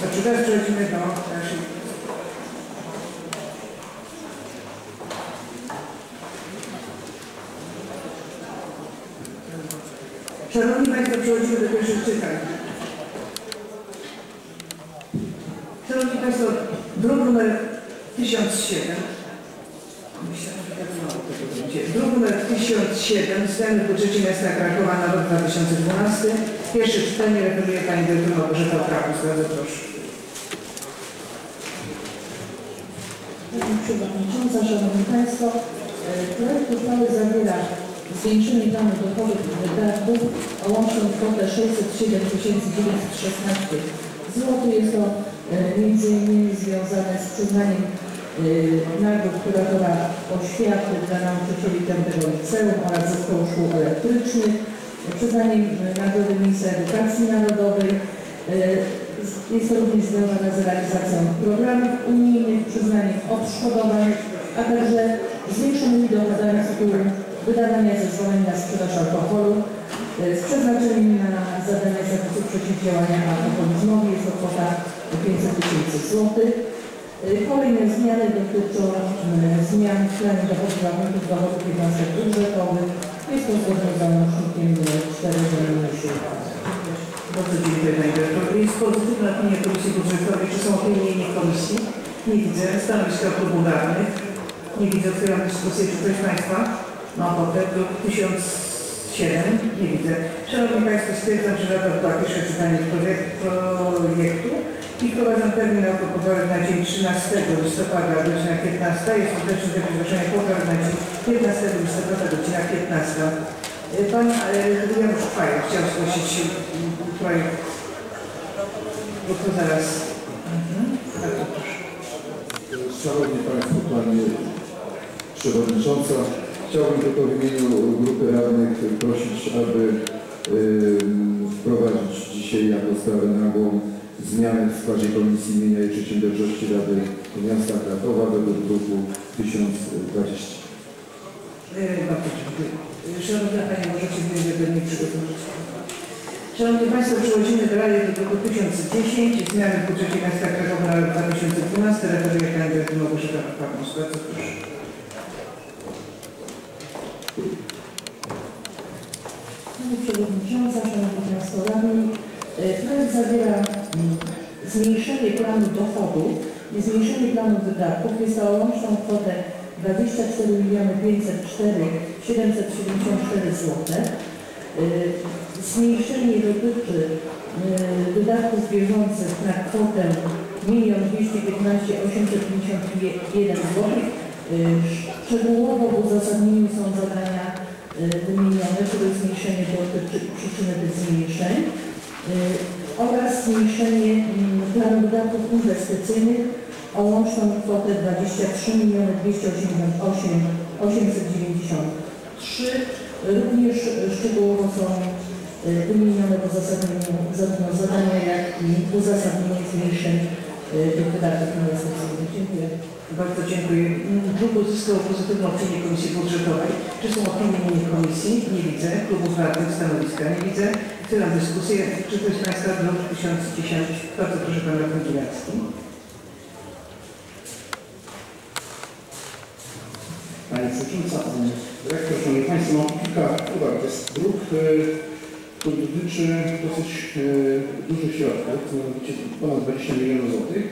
Znaczy teraz przechodzimy do naszej Szanowni Państwo, przechodzimy do pierwszych czytań. Szanowni Państwo, druk numer 1007. Myślałem, że tak mało tego będzie. Druk numer 1007, zmiany w budżecie miasta Krakowa na rok 2012. Pierwsze czytanie referuje Pani Dyrektor Małgorzata Krakus. Bardzo proszę. Pani Przewodnicząca, Szanowni Państwo, e, projekt uchwały zawiera zwiększenie planu dochodów i wydatków o łączną kwotę 607 916 zł. Jest to e, innymi związane z przyznaniem nagród kuratora oświaty dla nauczycieli piątego liceum oraz zespołu szkół elektrycznych, przyznaniem e, nagrody Ministra Edukacji Narodowej, e, jest to również związane z realizacją programów unijnych, przyznaniem odszkodowań, a także zwiększonymi dochodami z tytułu wydawania zezwoleń na sprzedaż alkoholu e, z przeznaczeniem na zadania z zakresu przeciwdziałania alkoholizmowi. Jest to kwota 500 tysięcy złotych. E, Kolejne zmiany dotyczą e, zmian w planie rachunków dochodów jednostek budżetowych. Jest to zgodnie z załącznikiem 4 do niniejszej uchwały. Bardzo dziękuję Pani Dyrektor. Jest pozytywna opinia Komisji Budżetowej. Czy są opinie innych komisji? Nie widzę. Stanowiska klubów radnych. Nie widzę. Otwieram dyskusję. Czy ktoś z Państwa ma ochotę? Druk 1007. Nie widzę. Szanowni Państwo, stwierdzam, że rada była pierwsze czytanie projek- projektu i wprowadzam termin autopowołany na dzień 13 listopada godzina 15. Jest skuteczny do zgłoszenia poprawek na dzień 15 listopada godzina 15. Pan e, Janusz Kwaja chciał zgłosić mm, projekt. Bo to zaraz. Mhm. Bardzo proszę. Szanowni Państwo, Pani Przewodnicząca, chciałbym tylko w imieniu grupy radnych prosić, aby wprowadzić dzisiaj jako sprawę nagłą zmianę w składzie Komisji Mienia i Przedsiębiorczości Rady Miasta Krakowa według druku 1020. E, Bardzo dziękuję. Szanowna Pani, możecie mnie wiadomo przygotować. Szanowni Państwo, przechodzimy dalej do druku 1010. Zmiany w budżecie miasta Krakowa na rok 2012. Referuje Pani Dyrektor Małgorzata Papas. Bardzo proszę. Pani Przewodnicząca, Szanowni Państwo Radni, e, projekt zawiera zmniejszenie planu dochodów i zmniejszenie planu wydatków. Jest o łączną kwotę 24 504 774 zł. Zmniejszenie dotyczy e, wydatków bieżących na kwotę 1 215 851 zł. Szczegółowo w uzasadnieniu są zadania e, wymienione, które zmniejszenie dotyczy przyczyny tych zmniejszeń oraz zmniejszenie mm, planu wydatków inwestycyjnych o łączną kwotę 23 288 893. Również szczegółowo są e, wymienione w uzasadnieniu zarówno zadania, jak i uzasadnienie zmniejszeń tych wydatków inwestycyjnych. Dziękuję. Bardzo dziękuję. Klub uzyskał pozytywną opinię Komisji Budżetowej. Czy są opinie innych komisji? Nie widzę. Klubów radnych stanowiska nie widzę. Otwieram dyskusję. Czy ktoś z Państwa druk 1010? Bardzo proszę Pan Radny Gilacki. Panie Przewodnicząca, Panie Dyrektor, Szanowni Państwo, kilka uwag. To jest druk, który dotyczy dosyć e, dużych środków, ponad 20 milionów złotych.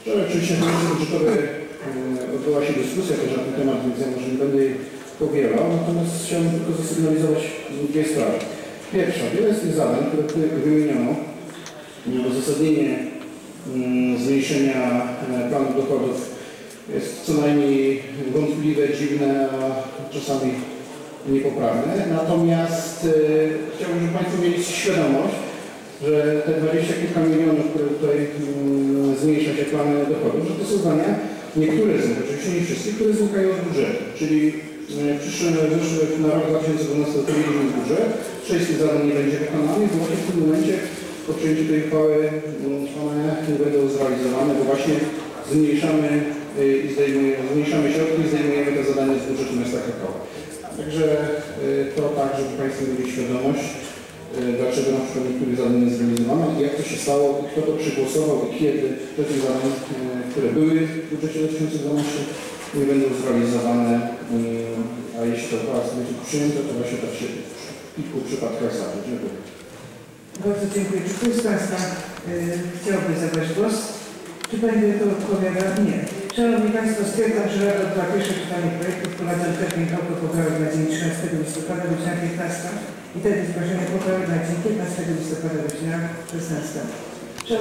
Wczoraj oczywiście w Komisji Budżetowej e, odbyła się dyskusja też na ten temat, więc ja może nie będę jej powielał, natomiast chciałem tylko zasygnalizować dwie sprawy. Pierwsza, wiele z tych zadań, które tutaj wymieniono, uzasadnienie mm, zmniejszenia e, planu dochodów jest co najmniej wątpliwe, dziwne, a czasami niepoprawne. Natomiast e, chciałbym, żeby Państwo mieli świadomość, że te 20 kilka milionów, które tutaj mm, zmniejsza się plany dochodów, że to są zadania, niektóre z nich, oczywiście nie wszystkie, które znikają z budżetu. Czyli przyszłym, wyszły na rok 2012 to mieliśmy budżet, część z tych zadań nie będzie wykonanych, bo właśnie w tym momencie po przyjęciu tej uchwały mm, one nie będą zrealizowane, bo właśnie zmniejszamy y, i zdejmujemy, zmniejszamy środki i zdejmujemy te zadania z budżetu miasta Krakowa. Także y, to tak, żeby Państwo mieli świadomość, y, dlaczego na przykład niektórych zadań nie zrealizowano i jak to się stało kto to przegłosował i kiedy te e, które były w budżecie 2012 nie będą zrealizowane, a jeśli to uchwała będzie przyjęta, to właśnie tak się w kilku przypadkach zdarzy. Dziękuję. Bardzo dziękuję. Czy ktoś z Państwa y, chciałby zabrać głos? Czy Pani Dyrektor odpowiada? Nie. Szanowni Państwo, stwierdzam, że Rada odbyła pierwsze czytanie projektu, wprowadza termin autopoprawek na dzień 13 listopada, godzina 15 i termin zgłoszenia poprawek na dzień 15 listopada, godzina 16.